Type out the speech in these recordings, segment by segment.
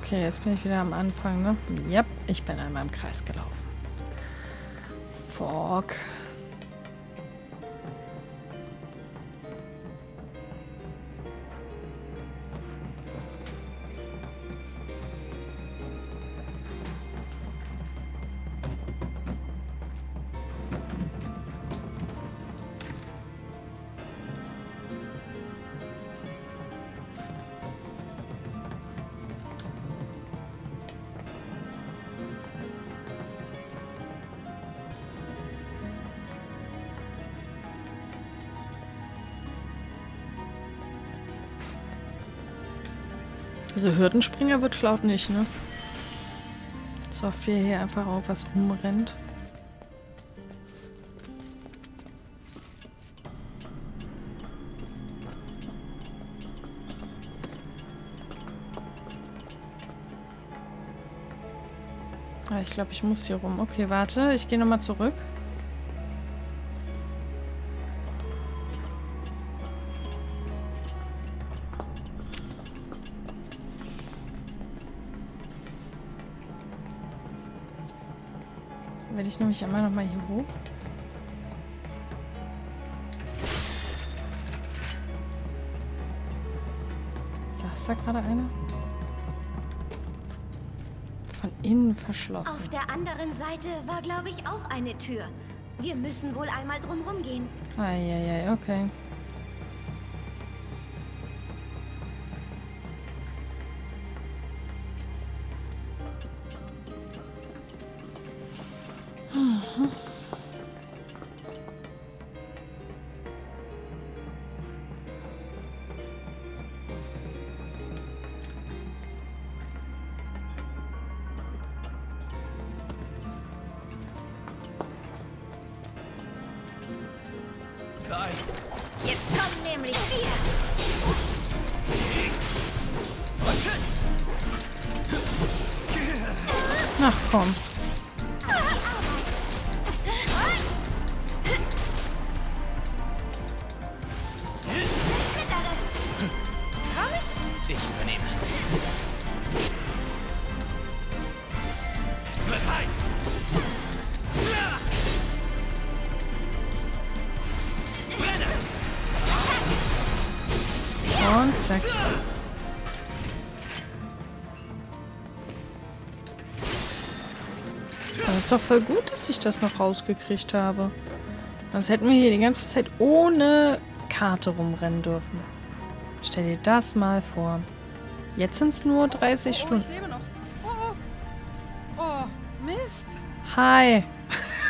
Okay, jetzt bin ich wieder am Anfang, ne? Yep, ich bin einmal im Kreis gelaufen. Fuck. Also Hürdenspringer wird Cloud nicht, ne? So oft wie er hier einfach auf was rumrennt. Ah, ich glaube, ich muss hier rum. Okay, warte. Ich gehe nochmal zurück. Ich nämlich einmal nochmal hier hoch. Saß da gerade einer? Von innen verschlossen. Auf der anderen Seite war, glaube ich, auch eine Tür. Wir müssen wohl einmal drumrum gehen. Eieiei, okay. Nein. Jetzt kommen nämlich wir. Ach komm. Aber ist doch voll gut, dass ich das noch rausgekriegt habe. Sonst hätten wir hier die ganze Zeit ohne Karte rumrennen dürfen. Stell dir das mal vor. Jetzt sind es nur 30 Oh, Stunden. ich lebe noch. Oh, oh. oh Mist. Hi.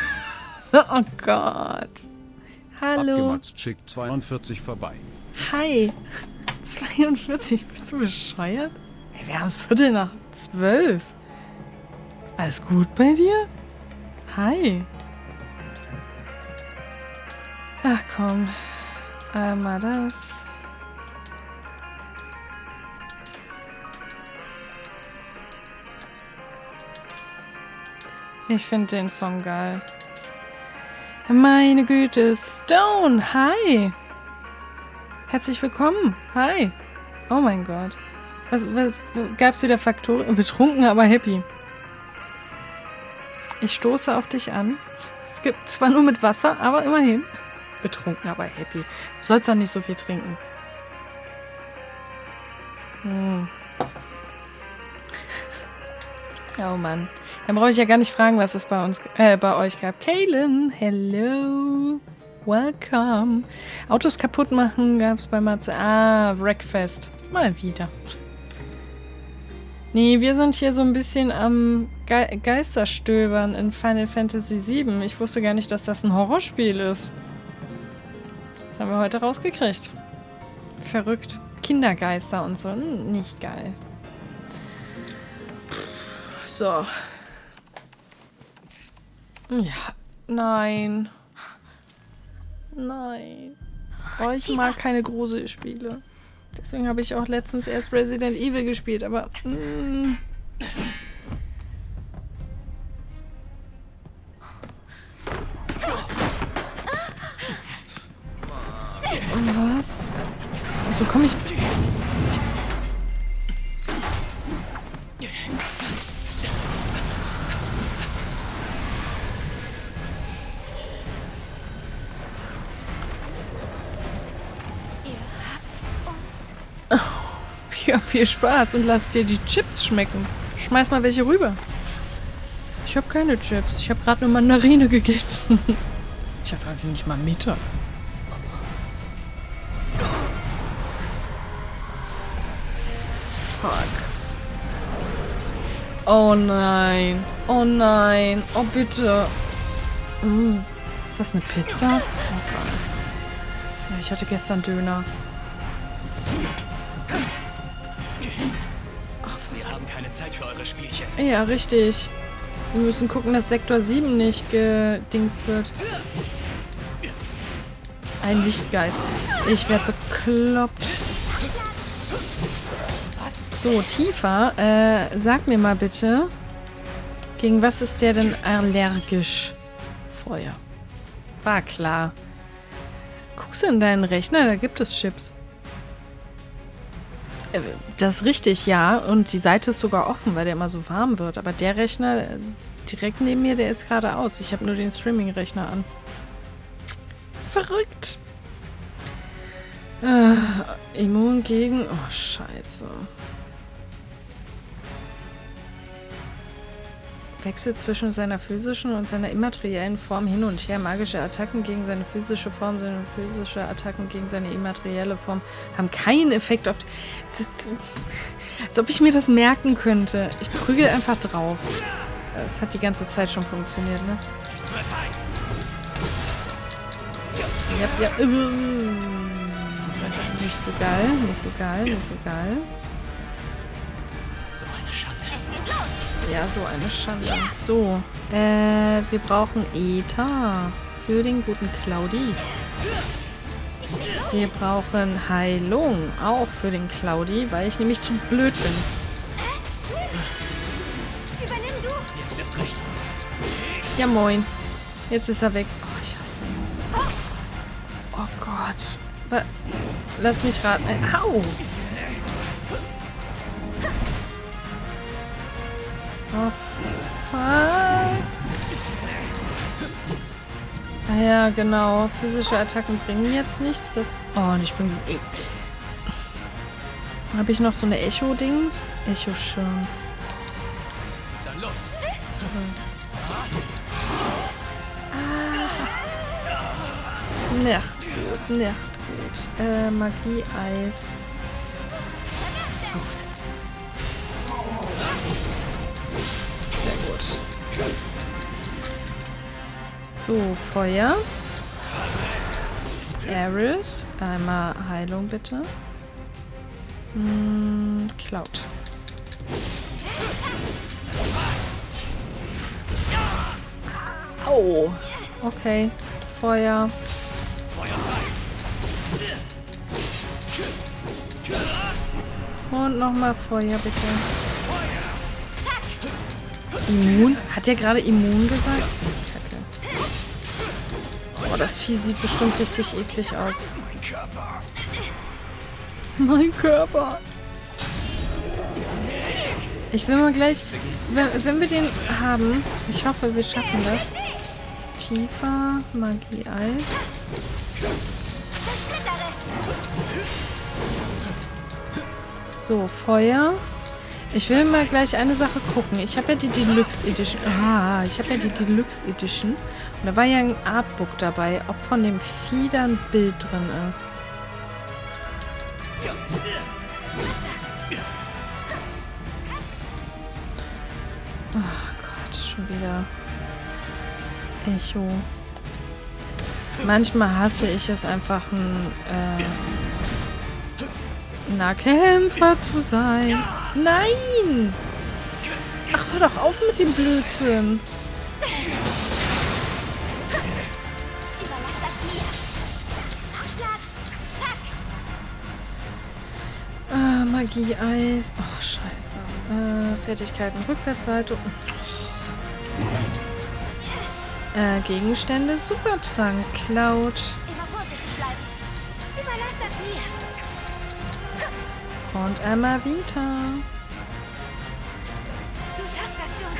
oh Gott. Hallo. Abgemotzt schickt 42 vorbei. Hi. 42, bist du bescheuert? Ey, wir haben es Viertel nach zwölf. Alles gut bei dir? Hi. Ach komm. Einmal das. Ich finde den Song geil. Meine Güte, Stone, hi. Herzlich willkommen. Hi. Oh mein Gott. Was, was gab's wieder Faktoren? Betrunken, aber happy. Ich stoße auf dich an. Es gibt zwar nur mit Wasser, aber immerhin. Betrunken, aber happy. Du sollst doch nicht so viel trinken. Hm. Oh Mann. Dann brauche ich ja gar nicht fragen, was es bei uns, äh, bei euch gab. Kaylin, hello. Welcome. Autos kaputt machen gab es bei Matze. Ah, Wreckfest. Mal wieder. Nee, wir sind hier so ein bisschen am Ge Geisterstöbern in Final Fantasy VII. Ich wusste gar nicht, dass das ein Horrorspiel ist. Das haben wir heute rausgekriegt. Verrückt. Kindergeister und so. Hm, Nicht geil. So. Ja. Nein. Nein. Oh, ich mag keine Gruselspiele. Deswegen habe ich auch letztens erst Resident Evil gespielt, aber. Mm, viel Spaß und lass dir die Chips schmecken. Schmeiß mal welche rüber. Ich habe keine Chips. Ich habe gerade nur Mandarine gegessen. Ich habe einfach nicht mal Mittag. Fuck. Oh nein. Oh nein. Oh bitte. Mm. Ist das eine Pizza? Oh Gott. Ja, ich hatte gestern Döner. Für eure Spielchen. ja, richtig. Wir müssen gucken, dass Sektor 7 nicht gedingst wird. Ein Lichtgeist. Ich werde bekloppt. So, Tifa, äh, sag mir mal bitte, gegen was ist der denn allergisch? Feuer. War klar. Guckst du in deinen Rechner, da gibt es Chips. Äh, Das ist richtig, ja. Und die Seite ist sogar offen, weil der immer so warm wird. Aber der Rechner äh, direkt neben mir, der ist gerade aus. Ich habe nur den Streaming-Rechner an. Verrückt. Äh, immun gegen... Oh, scheiße. Wechselt zwischen seiner physischen und seiner immateriellen Form hin und her. Magische Attacken gegen seine physische Form, seine physische Attacken gegen seine immaterielle Form haben keinen Effekt auf... Es ist, als ob ich mir das merken könnte. Ich prügel einfach drauf. Es hat die ganze Zeit schon funktioniert, ne? Ja, ja. Wird das Nicht so geil, nicht so geil, nicht so geil. Ja, so eine Schande. So, äh, wir brauchen Ether für den guten Claudi. Wir brauchen Heilung auch für den Claudi, weil ich nämlich zu blöd bin. Ja, moin. Jetzt ist er weg. Oh, ich hasse ihn. Oh Gott. Lass mich raten. Au! Ah ja, genau. Physische Attacken bringen jetzt nichts. Das oh, und ich bin... Habe ich noch so eine Echo-Dings? Echo-Schirm. Dann. Nicht gut, nicht gut. Äh, Magie, So, Feuer. Aris. Einmal Heilung, bitte. Hm, Cloud. Au. Okay. Feuer. Und nochmal Feuer, bitte. Immun? Hat der gerade immun gesagt? Das Vieh sieht bestimmt richtig eklig aus. Mein Körper. Mein Körper. Ich will mal gleich, wenn, wenn wir den haben, ich hoffe, wir schaffen das. Tiefer, Magie, Eis. So, Feuer. Ich will mal gleich eine Sache gucken. Ich habe ja die Deluxe Edition. Ah, ich habe ja die Deluxe Edition. Und da war ja ein Artbook dabei, ob von dem Vieh Bild drin ist. Ach Gott, schon wieder. Echo. Manchmal hasse ich es einfach, ein äh, Nahkämpfer zu sein. Nein! Ach, hör doch auf mit dem Blödsinn. Ah, Magie, Eis. Oh, scheiße. Äh, Fertigkeiten, Rückwärtsseite. Äh, Gegenstände, Supertrank, Cloud. Und immer wieder. Du schaffst das schon.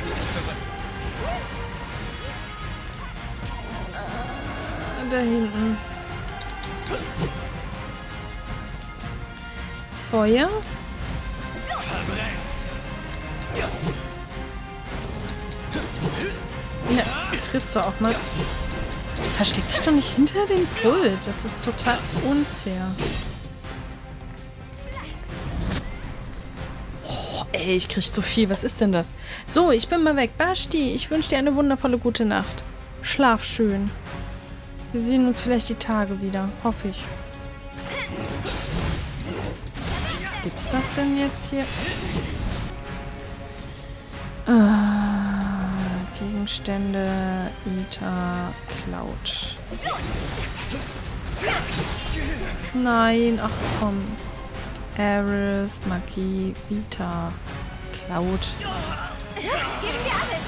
Äh, da hinten. Feuer. Ja, triffst du auch mal. Versteck dich doch nicht hinter dem Pult. Das ist total unfair. Ey, ich krieg so viel. Was ist denn das? So, ich bin mal weg. Basti, ich wünsche dir eine wundervolle gute Nacht. Schlaf schön. Wir sehen uns vielleicht die Tage wieder. Hoffe ich. Gibt's das denn jetzt hier? Ah, Gegenstände, Ita, Cloud. Nein, ach komm. Aerith, Magie, Vita, Cloud. Geben wir alles.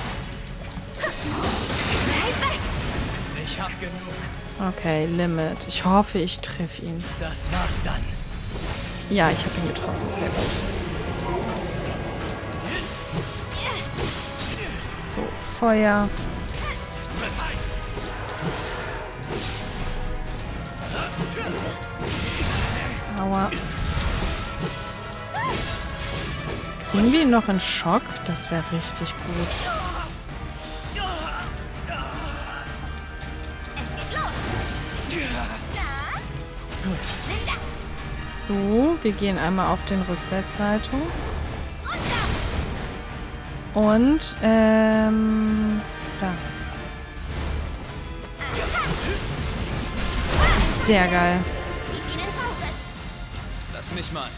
Ich hab genug. Okay, Limit. Ich hoffe, ich treffe ihn. Das war's dann. Ja, ich habe ihn getroffen. Sehr gut. So, Feuer. Aua. Kriegen wir ihn noch in Schock? Das wäre richtig gut. So, wir gehen einmal auf den Rückwärtssalto. Und, ähm, da. Sehr geil. Lass mich mal.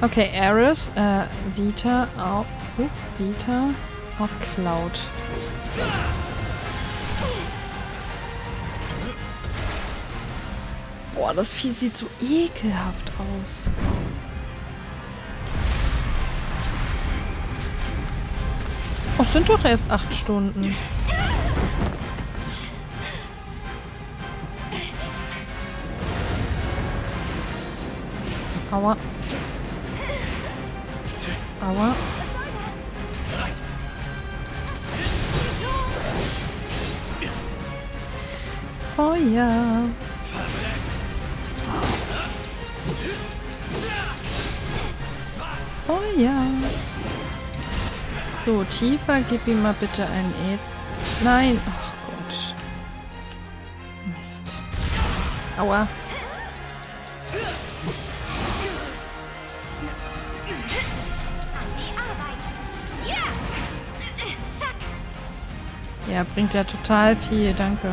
Okay, Aris, äh, Vita auf, uh, Vita auf Cloud. Boah, das Vieh sieht so ekelhaft aus. Oh, es sind doch erst acht Stunden. Aua. Aua. Feuer. Feuer. So, tiefer, gib ihm mal bitte ein E. Nein. Ach Gott. Mist. Aua. Ja, bringt ja total viel, danke.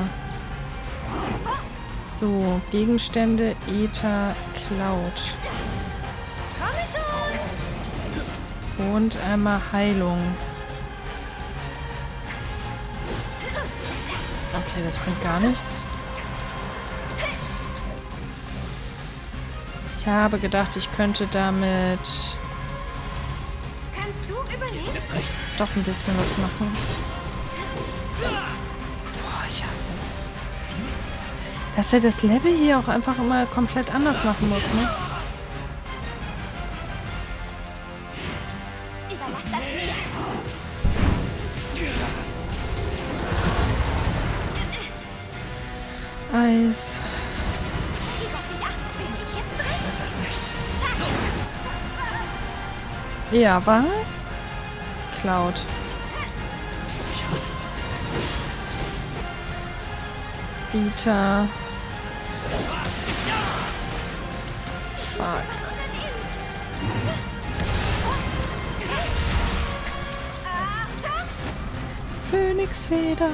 So, Gegenstände, Ether, Cloud. Und einmal Heilung. Okay, das bringt gar nichts. Ich habe gedacht, ich könnte damit doch ein bisschen was machen. Boah, ich hasse es. Dass er das Level hier auch einfach immer komplett anders machen muss, ne? Eis. Ja, was? Cloud. Vita. Fuck. Phönixfeder.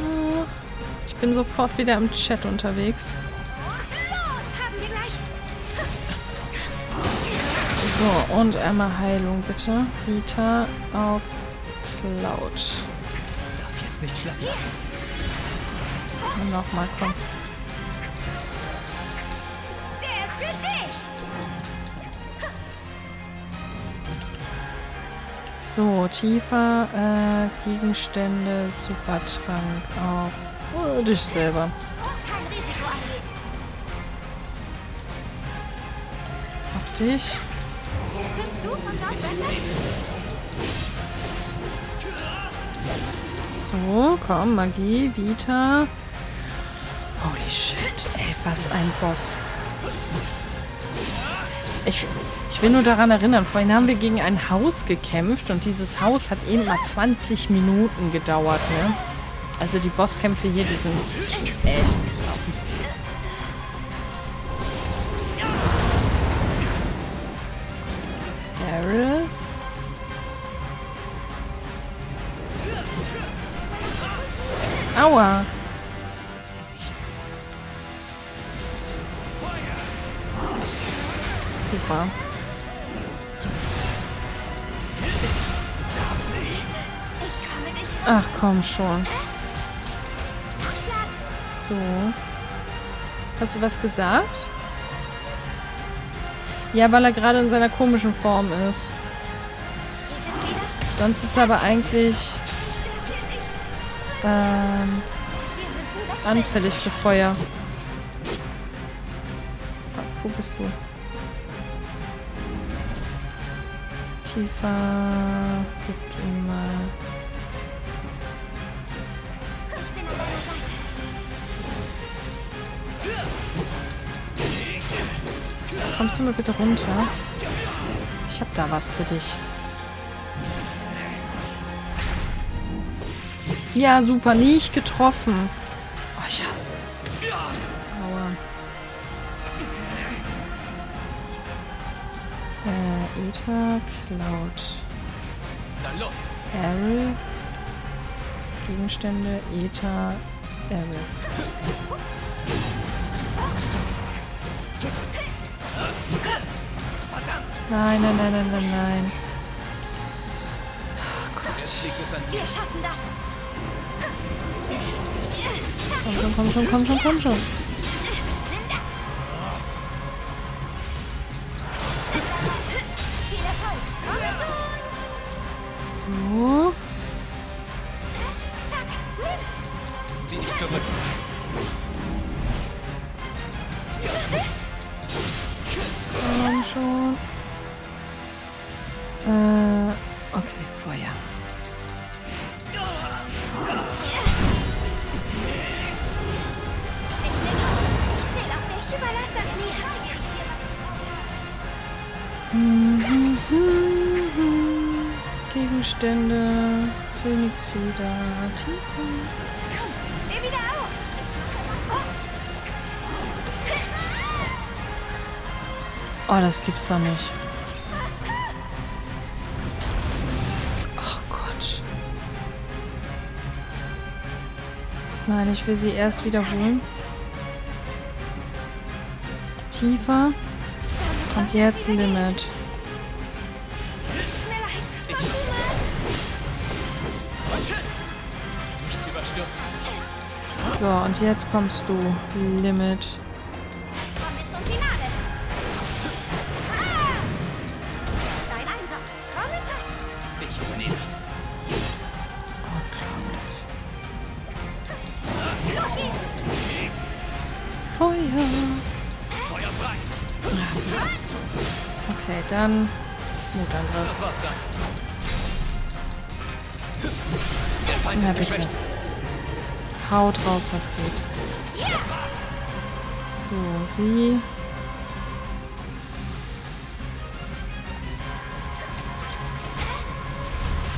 Ich bin sofort wieder im Chat unterwegs. So, und einmal Heilung bitte. Vita auf Cloud. Darf jetzt nicht schleppen. Und nochmal, komm. So, tiefer äh, Gegenstände, Supertrank auf oh, dich selber. Auf dich. Triffst du von dort besser? So, komm, Magie, Vita. Holy shit, ey, was ein Boss. Ich, ich will nur daran erinnern, vorhin haben wir gegen ein Haus gekämpft und dieses Haus hat eben mal 20 Minuten gedauert, ne? Also die Bosskämpfe hier, die sind echt krass. Gareth? Aua! Komm schon. So. Hast du was gesagt? Ja, weil er gerade in seiner komischen Form ist. Sonst ist er aber eigentlich ähm, anfällig für Feuer. Fuck, wo bist du? Tiefer. Gib ihm mal. Kommst du mal bitte runter? Ich hab da was für dich. Ja, super. Nicht getroffen. Oh, ich hasse es. Aua. Äh, Ether, Cloud. Los. Aerith. Gegenstände, Ether, Aerith. Nein, nein, nein, nein, nein, nein. An dir. Wir schaffen das. Komm schon, komm schon, komm schon, komm schon. Gegenstände, Phönixfeder, Tiefe. Komm, steh wieder auf. Oh, das gibt's doch nicht. Ach Gott. Nein, ich will sie erst wiederholen. Tiefer. Und jetzt Limit. So, und jetzt kommst du. Limit. Feuer. Feuer frei. Okay, dann Mutangriff. Das war's dann. Der Feind ist bitte. geschwächt. Haut raus, was geht. So, sie.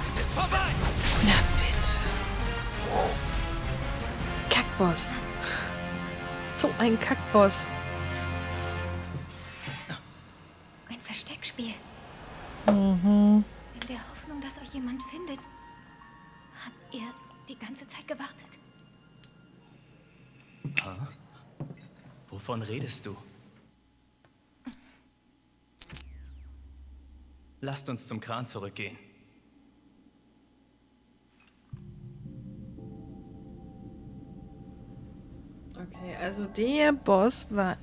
Es ist vorbei. Na bitte. Kackboss. So ein Kackboss. Ein Versteckspiel. Mhm. Redest du? Lasst uns zum Kran zurückgehen. Okay, also der Boss war